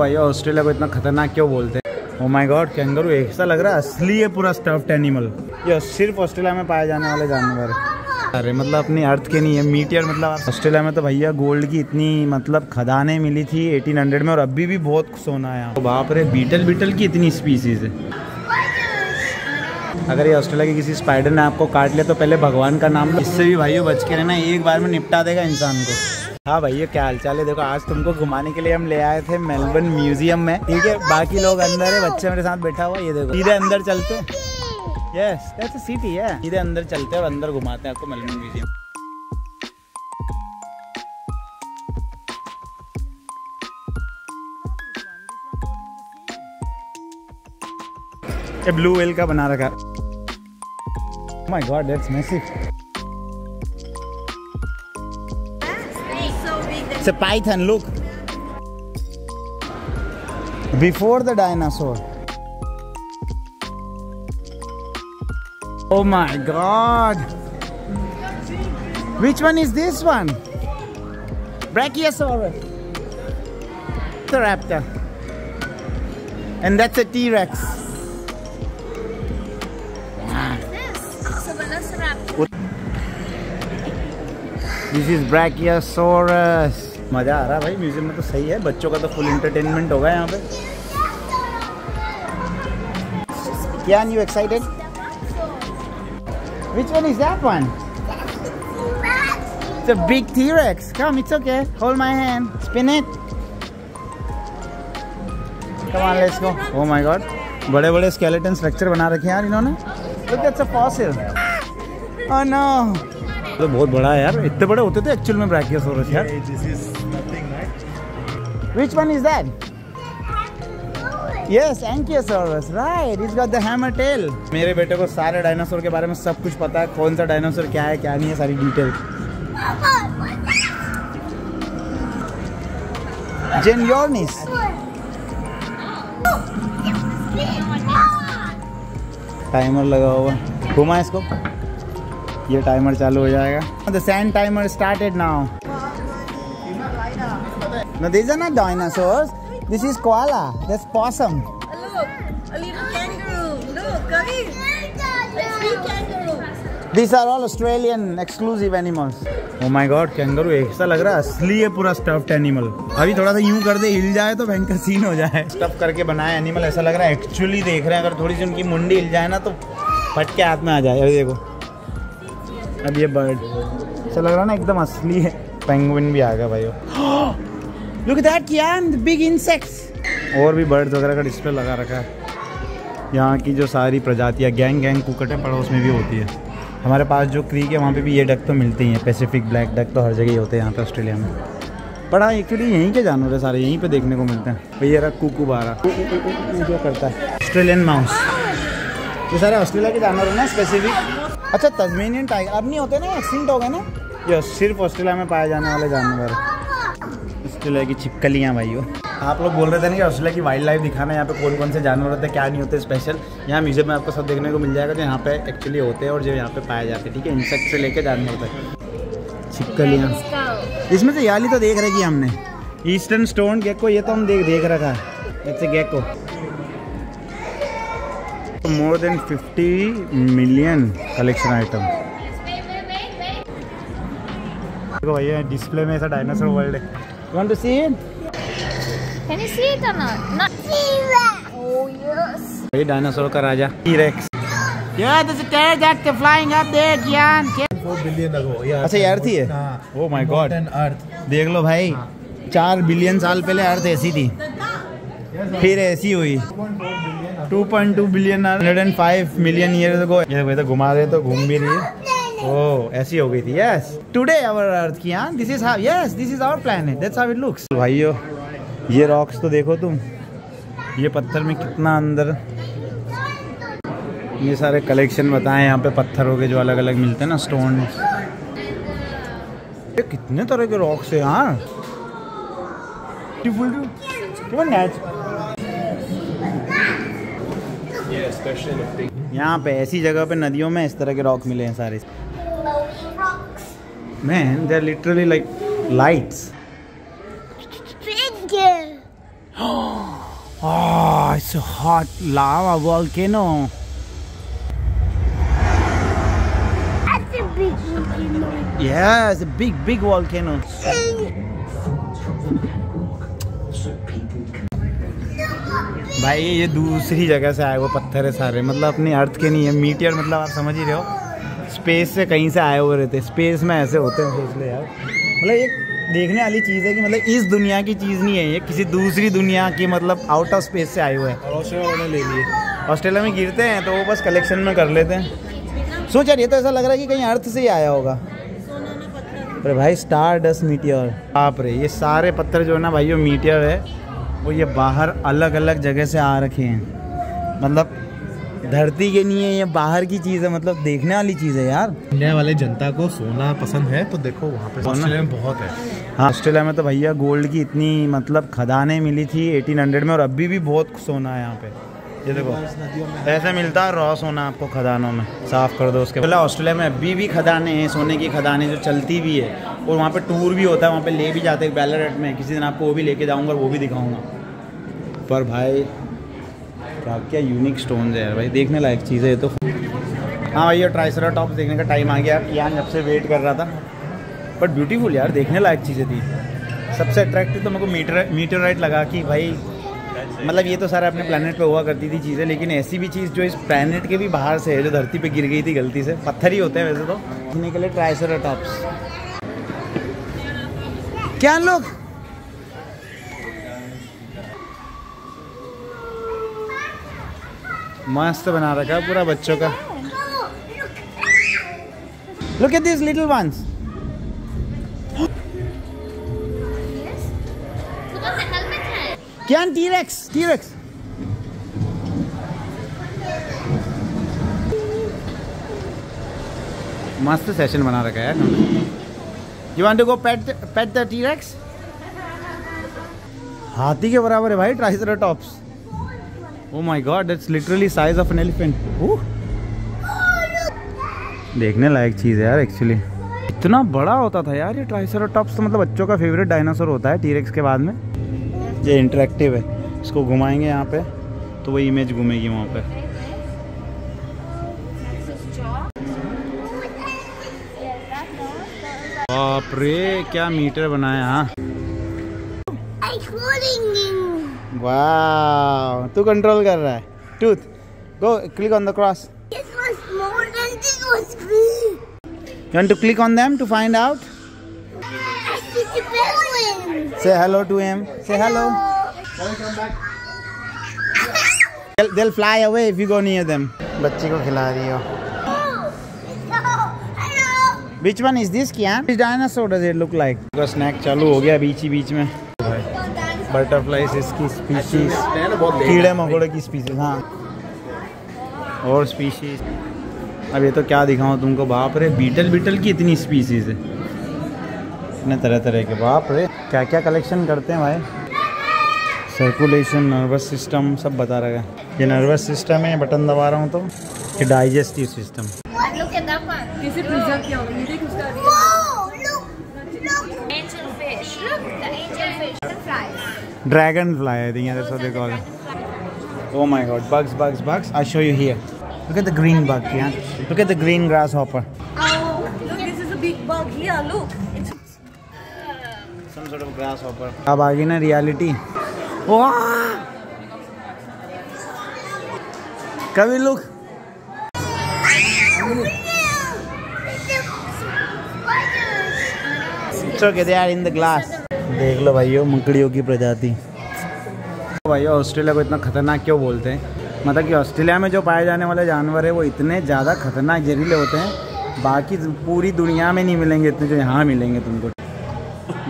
भाई ऑस्ट्रेलिया को इतना खतरनाक क्यों बोलते हैं? ओ माय गॉड कैंगरू ऐसा लग रहा है असली है पूरा स्टफ्ड एनिमल ये सिर्फ़ ऑस्ट्रेलिया में पाए जाने वाले जानवर अरे मतलब अपनी अर्थ के नहीं है मीटियर मतलब ऑस्ट्रेलिया में तो भैया गोल्ड की इतनी मतलब खदानें मिली थी 1800 में और अभी भी बहुत सोना है तो बाप रे बीटल बीटल की इतनी स्पीसीज है। अगर ये ऑस्ट्रेलिया के किसी स्पाइडर ने आपको काट लिया तो पहले भगवान का नाम लो। इससे भी भाइयों बच के रहना, एक बार में निपटा देगा इंसान को। हाँ भैया क्या हाल चाल है? देखो, आज तुमको घुमाने के लिए हम ले आए थे मेलबर्न म्यूज़ियम में। ठीक है, बाकी लोग अंदर है, बच्चे मेरे साथ बैठा हुआ ये देखो। सीधे अंदर चलते यस दैट्स सिटी है सीधे अंदर चलते हैं और अंदर घुमाते हैं आपको मेलबर्न म्यूज़ियम। ये ब्लू वेल का बना रखा my god that's massive a python, look. Before the dinosaur. Oh my god. Which one is this one? Brachiosaurus. The raptor. And that's a T-Rex. This is brachiosaurus मज़ा आ रहा है भाई museum में तो सही है बच्चों का तो फुल एंटरटेनमेंट होगा यहाँ पे क्या you excited which one is that one It's a big T-Rex. Come, it's okay. Hold my hand. Spin it. Come on, let's go. Oh my God. बड़े बड़े skeleton structure बना रखे हैं यार इन्होंने. Look, that's a fossil. Oh no. तो बहुत बड़ा है यार इतने बड़े होते थे एक्चुअल में ब्रैकियोसोरस यार Which one is that? Yes, Ankylosaurus. Right. It's got the hammer tail. मेरे बेटे को सारे डायनासोर के बारे में सब कुछ पता है कौन सा डायनासोर क्या है क्या नहीं है सारी डिटेल जेनियोर्निस टाइमर लगा हुआ घुमा इसको ये टाइमर चालू हो जाएगा the sand timer started now No, these are not dinosaurs. This is koala. That's possum. Look, a little kangaroo. Look, sweet kangaroo. These are all Australian exclusive animals. Oh my God, kangaroo ऐसा लग रहा है असली है पूरा stuffed animal. अभी थोड़ा सा यूँ कर दे हिल जाए तो भयंकर सीन हो जाए स्टफ़ करके बनाया एनिमल ऐसा लग रहा है एक्चुअली देख रहे हैं अगर थोड़ी सी उनकी मुंडी हिल जाए ना तो फट के हाथ में आ जाए अभी देखो अब ये बर्ड ऐसा लग रहा है ना एकदम असली है. पेंगुइन भी आ गया भाई look that Kian big insects और भी बर्ड्स वगैरह का डिस्प्ले लगा रखा है. यहाँ की जो सारी प्रजातियाँ गैंग गैंग कुकटे पड़ोस में भी होती है. हमारे पास जो क्रीक है वहाँ पे भी ये डक तो मिलते ही हैं. पैसिफिक ब्लैक डक तो हर जगह ही होते हैं यहाँ पे ऑस्ट्रेलिया में. हाँ एक्चुअली यहीं के जानवर है सारे यहीं पे देखने को मिलते हैं. भैया रहा कुकू बारा. जो करता है. ऑस्ट्रेलियन माउस ये सारे ऑस्ट्रेलिया के जानवर हैं ना स्पेसिफिक अच्छा तजमेनियन टाइगर अब नहीं होते ना एक्सिडेंट हो गए ना? ये सिर्फ़ ऑस्ट्रेलिया में पाए जाने वाले जानवर। ऑस्ट्रेलिया की छिपकलियाँ भाइयों। आप लोग बोल रहे थे ना कि ऑस्ट्रेलिया की वाइल्ड लाइफ दिखाना यहाँ पे कौन कौन से जानवर होते हैं क्या नहीं होते स्पेशल यहाँ म्यूज़ियम में आपको सब देखने को मिल जाएगा जो यहाँ पे एक्चुअली होते हैं और जो यहाँ पे पाए जाते हैं ठीक है? इंसेक्ट से लेके जानवर तक। छिपकलियाँ। इसमें से याली तो देख रखी हमने। ईस्टर्न स्टोन गेको ये तो हम देख देख रखा है। ऐसे gecko more than 50 million collection item देखो भैया डिस्प्ले में ऐसा डायनासोर वर्ल्ड है। You want to see it can you see it or not not see that oh yes ये डायनासोर का राजा। टीरेक्स या this is tier that the flying up there ज्ञान 4 बिलियन लगो यार अच्छा यार थी हाँ oh my god an earth देख लो भाई चार बिलियन साल पहले अर्थ ऐसी थी। फिर ऐसी हुई। 2.2 बिलियन 105 मिलियन ईयर को ये भाई तो घुमा रहे तो घूम भी रही ओह ऐसी हो गई थी यस टुडे आवर अर्थ की हाँ this is how yes this is our planet that's how it looks भाइयों, ये रॉक्स तो देखो तुम। ये पत्थर में कितना अंदर। ये सारे कलेक्शन बताएँ, यहाँ पे पत्थरों के जो अलग अलग मिलते हैं ना स्टोन ये कितने तरह के रॉक्स है यार यहाँ पे ऐसी जगह पे नदियों में इस तरह के रॉक मिले हैं सारे। Man they are literally like lights it's hot lava volcano Yeah, it's big big, big. भाई ये दूसरी जगह से आए हुए पत्थर है सारे। मतलब अपनी अर्थ के नहीं है मीटियर मतलब आप समझ ही रहे हो। स्पेस से कहीं से आए हुए रहते हैं। स्पेस में ऐसे होते हैं सोच ले यार। मतलब ये देखने वाली चीज़ है कि मतलब इस दुनिया की चीज़ नहीं है ये। किसी दूसरी दुनिया की मतलब आउट ऑफ़ स्पेस से आए हुए हैं। ऑस्ट्रेलिया ले लिए। ऑस्ट्रेलिया में गिरते हैं तो वो बस कलेक्शन में कर लेते हैं। सोच यार ये तो ऐसा लग रहा है कि कहीं अर्थ से ही आया होगा। अरे भाई स्टार डस्ट मीटियर आप रे ये सारे पत्थर जो है ना भाई वो मीटियर है। वो ये बाहर अलग अलग जगह से आ रखे हैं। मतलब धरती के नहीं है ये बाहर की चीज़ है मतलब देखने वाली चीज़ है यार। इंडिया वाले जनता को सोना पसंद है तो देखो वहाँ पे सोना? ऑस्ट्रेलिया में बहुत है। हाँ ऑस्ट्रेलिया में तो भैया गोल्ड की इतनी मतलब खदानें मिली थी 1800 में और अभी भी बहुत सोना है यहाँ पे। ये देखो ऐसे मिलता है रॉ सोना आपको खदानों में साफ़ कर दो उसके। बोला ऑस्ट्रेलिया में अभी भी खदानें हैं सोने की खदानें जो चलती भी है। और वहाँ पे टूर भी होता है, वहाँ पे ले भी जाते हैं बैलरेट में। किसी दिन आपको वो भी लेके जाऊँगा वो भी दिखाऊँगा। पर भाई, क्या क्या यूनिक स्टोन है यार भाई। देखने लायक चीज़ है ये तो। हाँ भाई, ये ट्राइसरा टॉप देखने का टाइम आ गया। यहाँ जब से वेट कर रहा था। बट ब्यूटीफुल यार, देखने लायक चीज़ें थी। सबसे अट्रैक्टिव तो मेरे को मीटर मीटराइट लगा कि भाई मतलब ये तो सारे अपने प्लानट पे हुआ करती थी चीज़ें, लेकिन ऐसी भी चीज़ जो इस प्लानट के भी बाहर से है, जो धरती पे गिर गई थी गलती से। पत्थर ही होते हैं वैसे तो। के लिए ट्राइसरा टॉप्स क्या लोग? मस्त बना रखा पूरा बच्चों का। Look at this little ones क्या टीरेक्स टीरेक्स मस्त सेशन बना रखा है you want to go pet pet the T rex हाथी के बराबर है भाई triceratops oh my god that's literally size of an elephant देखने लायक चीज़ है यार एक्चुअली इतना बड़ा होता था यार ये ट्राइसराटॉप्स तो मतलब बच्चों का फेवरेट डायनासोर होता है टीरेक्स के बाद में. ये इंटरेक्टिव है इसको घुमाएँगे यहाँ पे तो वो इमेज घूमेगी वहाँ पे. बाप रे क्या मीटर बनाया हाँ वाह तू कंट्रोल कर रहा है tooth go click on the cross. You want to click on them to find out? Say hello to him. Say hello. They'll, they'll fly away if you go near them. बच्ची को खिला रही हो Hello. Hello. Which one is this, Kian? Which dinosaur? का चालू हो गया बीच ही बीच में। बटरफ्लाइज इसकी स्पीशीज कीड़े मकोड़े की स्पीशीज हाँ। और स्पीशीज अब ये तो क्या दिखाऊँ तुमको, बाप रे। बीटल बीटल की इतनी स्पीशीज है। इतने तरह तरह के, बाप रे। क्या क्या कलेक्शन करते हैं भाई? सर्कुलेशन नर्वस सिस्टम सब बता रहा है। ये नर्वस सिस्टम है, बटन दबा रहा हूँ तो। ये digestive system at that one. कैसे प्रिजर्व किया होगा ये देख उसका Whoa! Look. Look. Angel fish. Look. The angel fish. The flies. I think yeah, that's what they call it. Oh my god, bugs, bugs, bugs. I'll show you here. Look at the green bug, yeah. Look at the green grasshopper. Oh, look, this is a big bug here. Look, it's Some sort of grasshopper. अब आ गई ना reality कभी look okay they are in the glass. देख लो भाइयों मकड़ियों की प्रजाति। भाइयों ऑस्ट्रेलिया को इतना खतरनाक क्यों बोलते हैं? मतलब कि ऑस्ट्रेलिया में जो पाए जाने वाले जानवर है वो इतने ज़्यादा खतरनाक जहरीले होते हैं बाकी पूरी दुनिया में नहीं मिलेंगे इतने जो यहाँ मिलेंगे तुमको।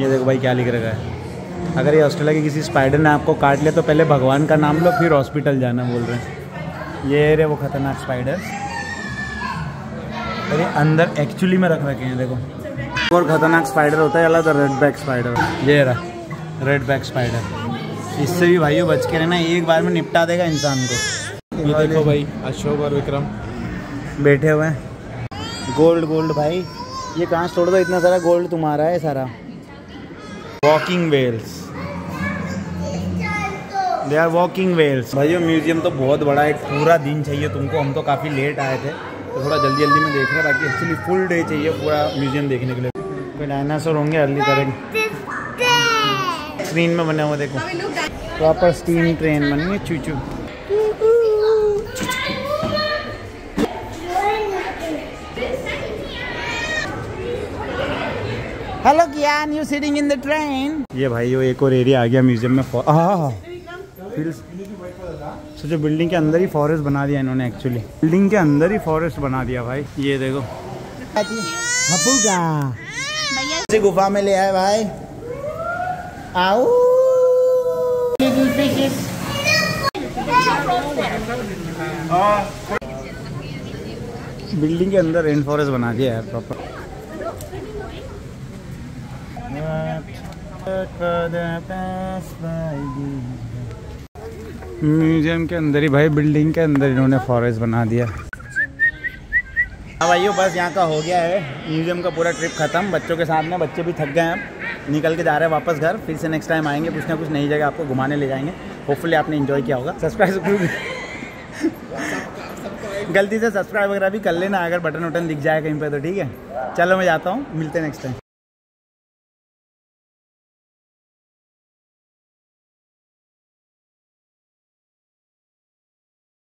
ये देखो भाई क्या लिख रखा है। अगर ये ऑस्ट्रेलिया के किसी स्पाइडर ने आपको काट लिया तो पहले भगवान का नाम लो फिर हॉस्पिटल जाना बोल रहे हैं। ये रे वो खतरनाक स्पाइडर अरे अंदर एक्चुअली में रख रखे हैं देखो। और खतरनाक स्पाइडर होता है अलग रेड बैक स्पाइडर ये रहा रेड बैक स्पाइडर इससे भी भाइयों बच के रहना एक बार में निपटा देगा इंसान को। ये देखो भाई अशोक और विक्रम। बैठे हुए हैं। गोल्ड गोल्ड भाई। ये कहाँ छोड़ दो? इतना सारा गोल्ड तुम्हारा है सारा। Walking whales they are walking whales भाइयों म्यूज़ियम तो बहुत बड़ा है पूरा दिन चाहिए तुमको। हम तो काफ़ी लेट आए थे तो थोड़ा जल्दी जल्दी में देख रहे हैं ताकि एक्चुअली फुल डे चाहिए पूरा म्यूज़ियम देखने के लिए। कोई डायनासोर होंगे अर्ली तरह स्क्रीन में बने हुए देखो। प्रॉपर स्टीम ट्रेन बनी है चू चू hello Kian you sitting in the train ये भाई वो एक और एरिया आ गया म्यूज़ियम में सोचो बिल्डिंग के अंदर ही फॉरेस्ट बना दिया इन्होंने एक्चुअली बिल्डिंग के अंदर ही फॉरेस्ट बना दिया भाई। ये देखो। इसी गुफा में ले आए भाई। आओ। बिल्डिंग के अंदर रेन फॉरेस्ट बना दिया है प्रॉपर म्यूज़ियम के अंदर ही भाई, बिल्डिंग के अंदर इन्होंने फॉरेस्ट बना दिया। हाँ भाइयों बस यहाँ का हो गया है। म्यूज़ियम का पूरा ट्रिप खत्म। बच्चों के साथ में, बच्चे भी थक गए हैं। निकल के जा रहे हैं वापस घर। फिर से नेक्स्ट टाइम आएँगे, कुछ ना कुछ नई जगह आपको घुमाने ले जाएँगे। होपफुली आपने इन्जॉय किया होगा। सब्सक्राइब गलती से सब्सक्राइब वगैरह भी कर लेना। अगर बटन वटन दिख जाए कहीं पर तो ठीक है? चलो, मैं जाता हूँ। मिलते हैं नेक्स्ट टाइम